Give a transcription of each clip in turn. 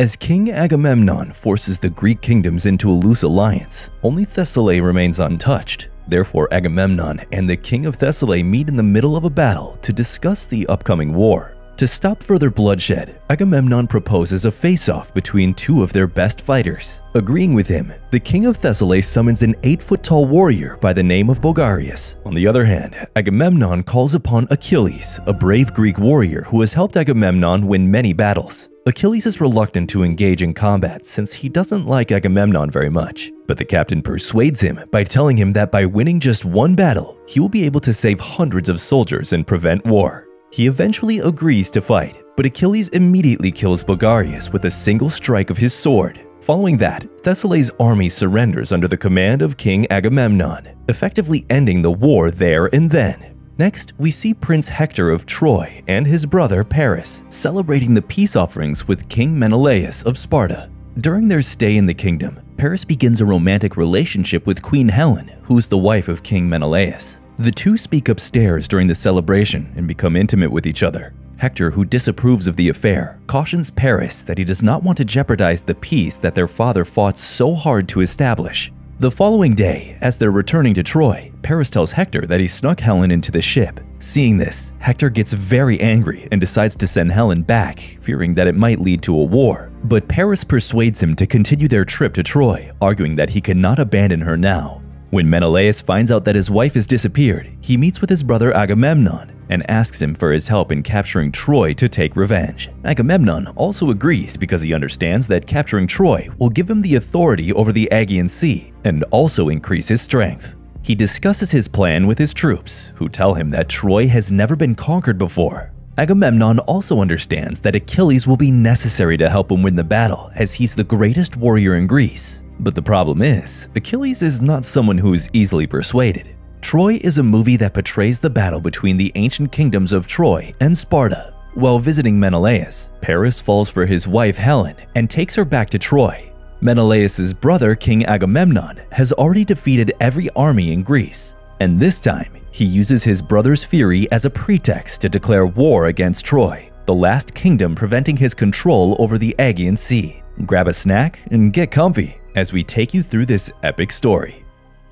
As King Agamemnon forces the Greek kingdoms into a loose alliance, only Thessaly remains untouched. Therefore, Agamemnon and the king of Thessaly meet in the middle of a battle to discuss the upcoming war. To stop further bloodshed, Agamemnon proposes a face-off between two of their best fighters. Agreeing with him, the king of Thessaly summons an 8-foot-tall warrior by the name of Bulgarius. On the other hand, Agamemnon calls upon Achilles, a brave Greek warrior who has helped Agamemnon win many battles. Achilles is reluctant to engage in combat since he doesn't like Agamemnon very much, but the captain persuades him by telling him that by winning just one battle, he will be able to save hundreds of soldiers and prevent war. He eventually agrees to fight, but Achilles immediately kills Boagrius with a single strike of his sword. Following that, Thessaly's army surrenders under the command of King Agamemnon, effectively ending the war there and then. Next, we see Prince Hector of Troy and his brother Paris celebrating the peace offerings with King Menelaus of Sparta. During their stay in the kingdom, Paris begins a romantic relationship with Queen Helen, who is the wife of King Menelaus. The two speak upstairs during the celebration and become intimate with each other. Hector, who disapproves of the affair, cautions Paris that he does not want to jeopardize the peace that their father fought so hard to establish. The following day, as they're returning to Troy, Paris tells Hector that he snuck Helen into the ship. Seeing this, Hector gets very angry and decides to send Helen back, fearing that it might lead to a war. But Paris persuades him to continue their trip to Troy, arguing that he cannot abandon her now. When Menelaus finds out that his wife has disappeared, he meets with his brother Agamemnon and asks him for his help in capturing Troy to take revenge. Agamemnon also agrees because he understands that capturing Troy will give him the authority over the Aegean Sea and also increase his strength. He discusses his plan with his troops, who tell him that Troy has never been conquered before. Agamemnon also understands that Achilles will be necessary to help him win the battle as he's the greatest warrior in Greece but the problem is, Achilles is not someone who is easily persuaded. Troy is a movie that portrays the battle between the ancient kingdoms of Troy and Sparta. While visiting Menelaus, Paris falls for his wife Helen and takes her back to Troy. Menelaus' brother King Agamemnon has already defeated every army in Greece, and this time he uses his brother's fury as a pretext to declare war against Troy, the last kingdom preventing his control over the Aegean Sea. Grab a snack and get comfy as we take you through this epic story.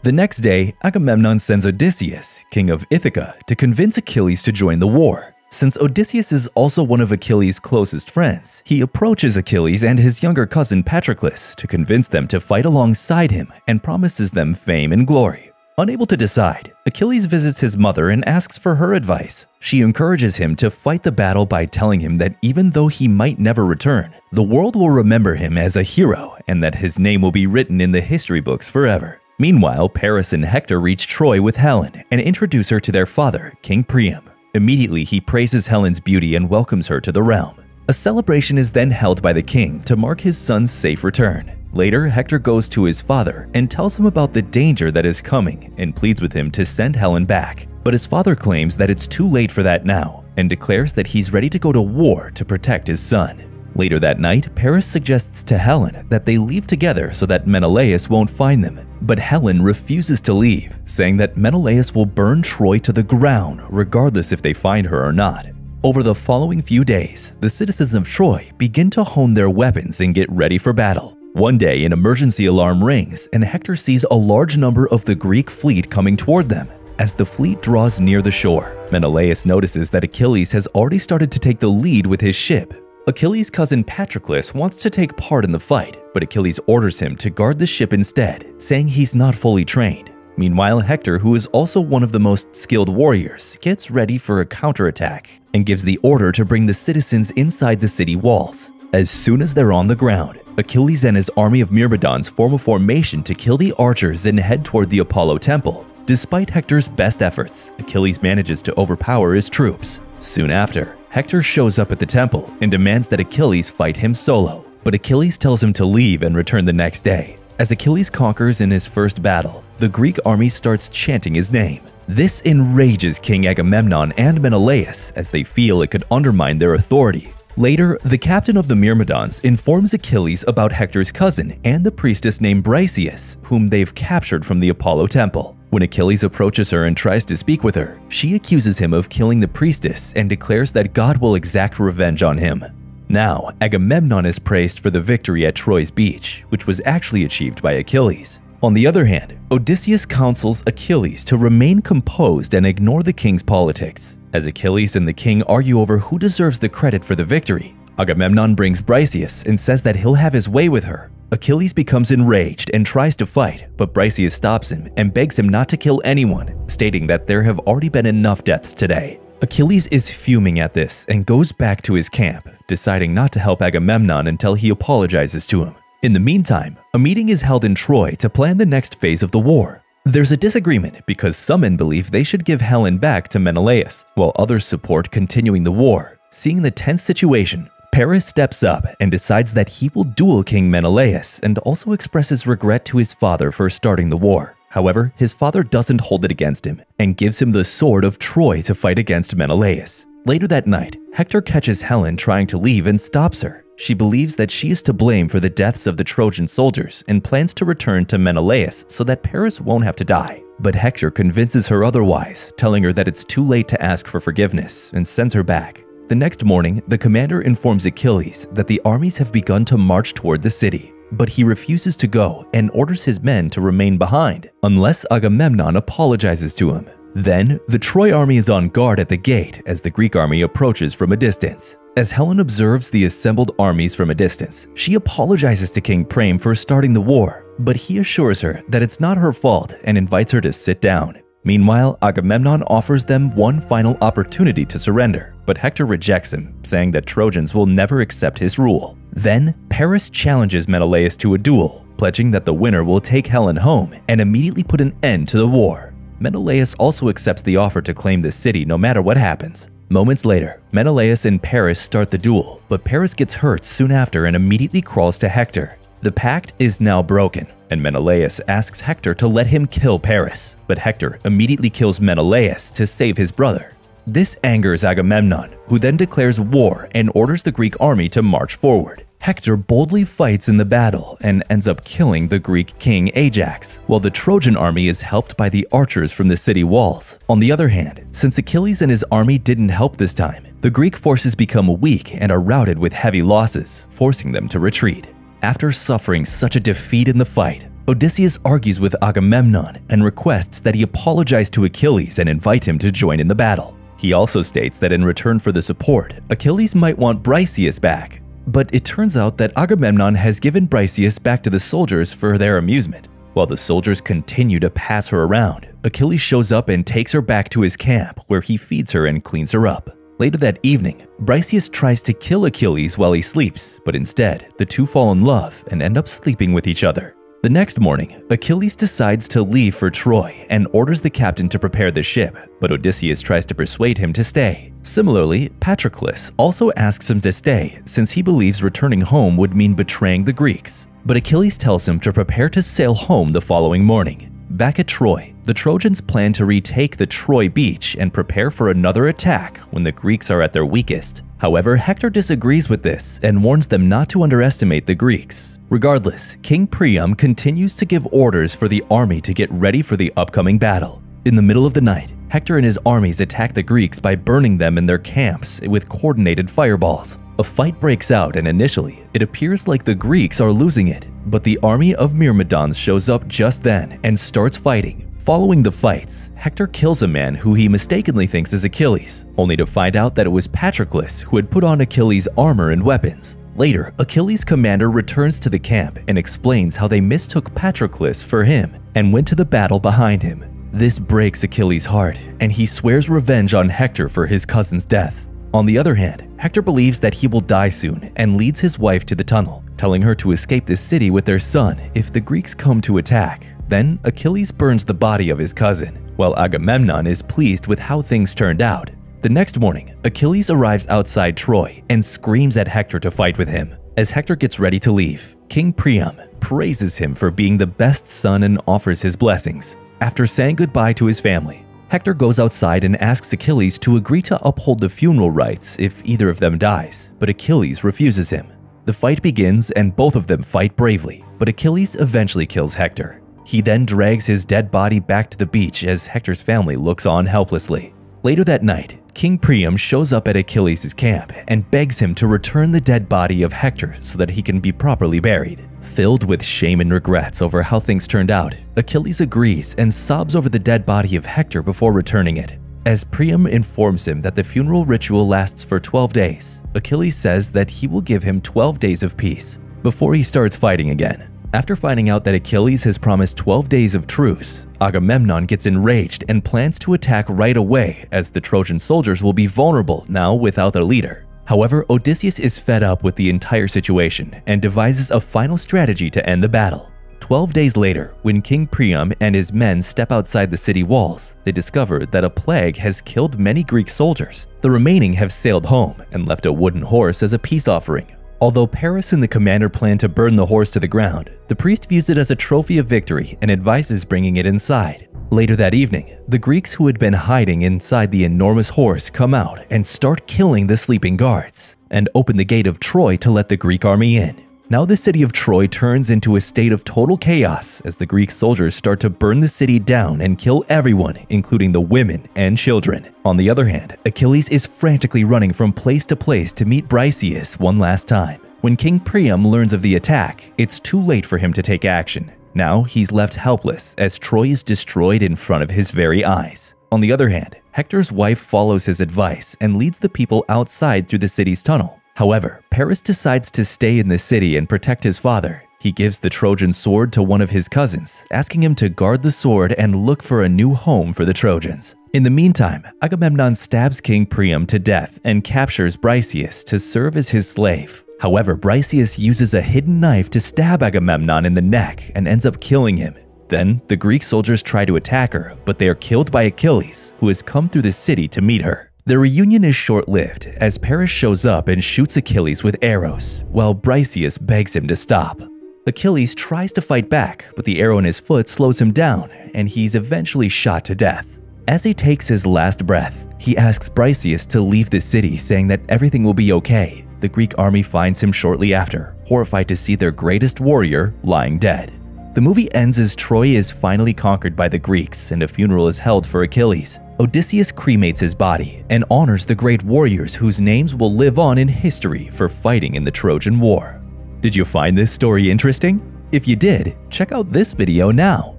The next day, Agamemnon sends Odysseus, king of Ithaca, to convince Achilles to join the war. Since Odysseus is also one of Achilles' closest friends, he approaches Achilles and his younger cousin Patroclus to convince them to fight alongside him and promises them fame and glory. Unable to decide, Achilles visits his mother and asks for her advice. She encourages him to fight the battle by telling him that even though he might never return, the world will remember him as a hero and that his name will be written in the history books forever. Meanwhile, Paris and Hector reach Troy with Helen and introduce her to their father, King Priam. Immediately, he praises Helen's beauty and welcomes her to the realm. A celebration is then held by the king to mark his son's safe return. Later, Hector goes to his father and tells him about the danger that is coming and pleads with him to send Helen back. But his father claims that it's too late for that now and declares that he's ready to go to war to protect his son. Later that night, Paris suggests to Helen that they leave together so that Menelaus won't find them. But Helen refuses to leave, saying that Menelaus will burn Troy to the ground regardless if they find her or not. Over the following few days, the citizens of Troy begin to hone their weapons and get ready for battle. One day, an emergency alarm rings, and Hector sees a large number of the Greek fleet coming toward them. As the fleet draws near the shore, Menelaus notices that Achilles has already started to take the lead with his ship. Achilles' cousin Patroclus wants to take part in the fight, but Achilles orders him to guard the ship instead, saying he's not fully trained. Meanwhile, Hector, who is also one of the most skilled warriors, gets ready for a counterattack and gives the order to bring the citizens inside the city walls. As soon as they're on the ground, Achilles and his army of Myrmidons form a formation to kill the archers and head toward the Apollo temple. Despite Hector's best efforts, Achilles manages to overpower his troops. Soon after, Hector shows up at the temple and demands that Achilles fight him solo. But Achilles tells him to leave and return the next day. As Achilles conquers in his first battle, the Greek army starts chanting his name. This enrages King Agamemnon and Menelaus as they feel it could undermine their authority Later, the captain of the Myrmidons informs Achilles about Hector's cousin and the priestess named Briseis, whom they've captured from the Apollo temple. When Achilles approaches her and tries to speak with her, she accuses him of killing the priestess and declares that God will exact revenge on him. Now, Agamemnon is praised for the victory at Troy's beach, which was actually achieved by Achilles. On the other hand, Odysseus counsels Achilles to remain composed and ignore the king's politics. As Achilles and the king argue over who deserves the credit for the victory, Agamemnon brings Briseis and says that he'll have his way with her. Achilles becomes enraged and tries to fight, but Briseis stops him and begs him not to kill anyone, stating that there have already been enough deaths today. Achilles is fuming at this and goes back to his camp, deciding not to help Agamemnon until he apologizes to him. In the meantime, a meeting is held in Troy to plan the next phase of the war. There's a disagreement because some men believe they should give Helen back to Menelaus, while others support continuing the war. Seeing the tense situation, Paris steps up and decides that he will duel King Menelaus and also expresses regret to his father for starting the war. However, his father doesn't hold it against him and gives him the sword of Troy to fight against Menelaus. Later that night, Hector catches Helen trying to leave and stops her. She believes that she is to blame for the deaths of the Trojan soldiers and plans to return to Menelaus so that Paris won't have to die. But Hector convinces her otherwise, telling her that it's too late to ask for forgiveness and sends her back. The next morning, the commander informs Achilles that the armies have begun to march toward the city, but he refuses to go and orders his men to remain behind unless Agamemnon apologizes to him. Then, the Troy army is on guard at the gate as the Greek army approaches from a distance. As Helen observes the assembled armies from a distance, she apologizes to King Priam for starting the war, but he assures her that it's not her fault and invites her to sit down. Meanwhile, Agamemnon offers them one final opportunity to surrender, but Hector rejects him, saying that Trojans will never accept his rule. Then, Paris challenges Menelaus to a duel, pledging that the winner will take Helen home and immediately put an end to the war. Menelaus also accepts the offer to claim the city no matter what happens. Moments later, Menelaus and Paris start the duel, but Paris gets hurt soon after and immediately crawls to Hector. The pact is now broken, and Menelaus asks Hector to let him kill Paris, but Hector immediately kills Menelaus to save his brother. This angers Agamemnon, who then declares war and orders the Greek army to march forward. Hector boldly fights in the battle and ends up killing the Greek king Ajax, while the Trojan army is helped by the archers from the city walls. On the other hand, since Achilles and his army didn't help this time, the Greek forces become weak and are routed with heavy losses, forcing them to retreat. After suffering such a defeat in the fight, Odysseus argues with Agamemnon and requests that he apologize to Achilles and invite him to join in the battle. He also states that in return for the support, Achilles might want Briseis back, but it turns out that Agamemnon has given Briseis back to the soldiers for their amusement. While the soldiers continue to pass her around, Achilles shows up and takes her back to his camp where he feeds her and cleans her up. Later that evening, Briseis tries to kill Achilles while he sleeps, but instead, the two fall in love and end up sleeping with each other. The next morning, Achilles decides to leave for Troy and orders the captain to prepare the ship, but Odysseus tries to persuade him to stay. Similarly, Patroclus also asks him to stay since he believes returning home would mean betraying the Greeks. But Achilles tells him to prepare to sail home the following morning. Back at Troy, the Trojans plan to retake the Troy beach and prepare for another attack when the Greeks are at their weakest. However, Hector disagrees with this and warns them not to underestimate the Greeks. Regardless, King Priam continues to give orders for the army to get ready for the upcoming battle. In the middle of the night, Hector and his armies attack the Greeks by burning them in their camps with coordinated fireballs. A fight breaks out and initially, it appears like the Greeks are losing it, but the army of Myrmidons shows up just then and starts fighting, Following the fights, Hector kills a man who he mistakenly thinks is Achilles, only to find out that it was Patroclus who had put on Achilles' armor and weapons. Later, Achilles' commander returns to the camp and explains how they mistook Patroclus for him and went to the battle behind him. This breaks Achilles' heart, and he swears revenge on Hector for his cousin's death. On the other hand, Hector believes that he will die soon and leads his wife to the tunnel, telling her to escape the city with their son if the Greeks come to attack. Then Achilles burns the body of his cousin, while Agamemnon is pleased with how things turned out. The next morning, Achilles arrives outside Troy and screams at Hector to fight with him. As Hector gets ready to leave, King Priam praises him for being the best son and offers his blessings. After saying goodbye to his family, Hector goes outside and asks Achilles to agree to uphold the funeral rites if either of them dies, but Achilles refuses him. The fight begins and both of them fight bravely, but Achilles eventually kills Hector. He then drags his dead body back to the beach as Hector's family looks on helplessly. Later that night, King Priam shows up at Achilles' camp and begs him to return the dead body of Hector so that he can be properly buried. Filled with shame and regrets over how things turned out, Achilles agrees and sobs over the dead body of Hector before returning it. As Priam informs him that the funeral ritual lasts for 12 days, Achilles says that he will give him 12 days of peace before he starts fighting again. After finding out that Achilles has promised 12 days of truce, Agamemnon gets enraged and plans to attack right away as the Trojan soldiers will be vulnerable now without a leader. However, Odysseus is fed up with the entire situation and devises a final strategy to end the battle. Twelve days later, when King Priam and his men step outside the city walls, they discover that a plague has killed many Greek soldiers. The remaining have sailed home and left a wooden horse as a peace offering, Although Paris and the commander plan to burn the horse to the ground, the priest views it as a trophy of victory and advises bringing it inside. Later that evening, the Greeks who had been hiding inside the enormous horse come out and start killing the sleeping guards, and open the gate of Troy to let the Greek army in. Now the city of Troy turns into a state of total chaos as the Greek soldiers start to burn the city down and kill everyone, including the women and children. On the other hand, Achilles is frantically running from place to place to meet Briseis one last time. When King Priam learns of the attack, it's too late for him to take action. Now he's left helpless as Troy is destroyed in front of his very eyes. On the other hand, Hector's wife follows his advice and leads the people outside through the city's tunnel. However, Paris decides to stay in the city and protect his father. He gives the Trojan sword to one of his cousins, asking him to guard the sword and look for a new home for the Trojans. In the meantime, Agamemnon stabs King Priam to death and captures Briseis to serve as his slave. However, Briseis uses a hidden knife to stab Agamemnon in the neck and ends up killing him. Then, the Greek soldiers try to attack her, but they are killed by Achilles, who has come through the city to meet her. The reunion is short-lived as Paris shows up and shoots Achilles with arrows, while Briseis begs him to stop. Achilles tries to fight back, but the arrow in his foot slows him down, and he's eventually shot to death. As he takes his last breath, he asks Briseis to leave the city, saying that everything will be okay. The Greek army finds him shortly after, horrified to see their greatest warrior lying dead. The movie ends as Troy is finally conquered by the Greeks and a funeral is held for Achilles. Odysseus cremates his body and honors the great warriors whose names will live on in history for fighting in the Trojan War. Did you find this story interesting? If you did, check out this video now.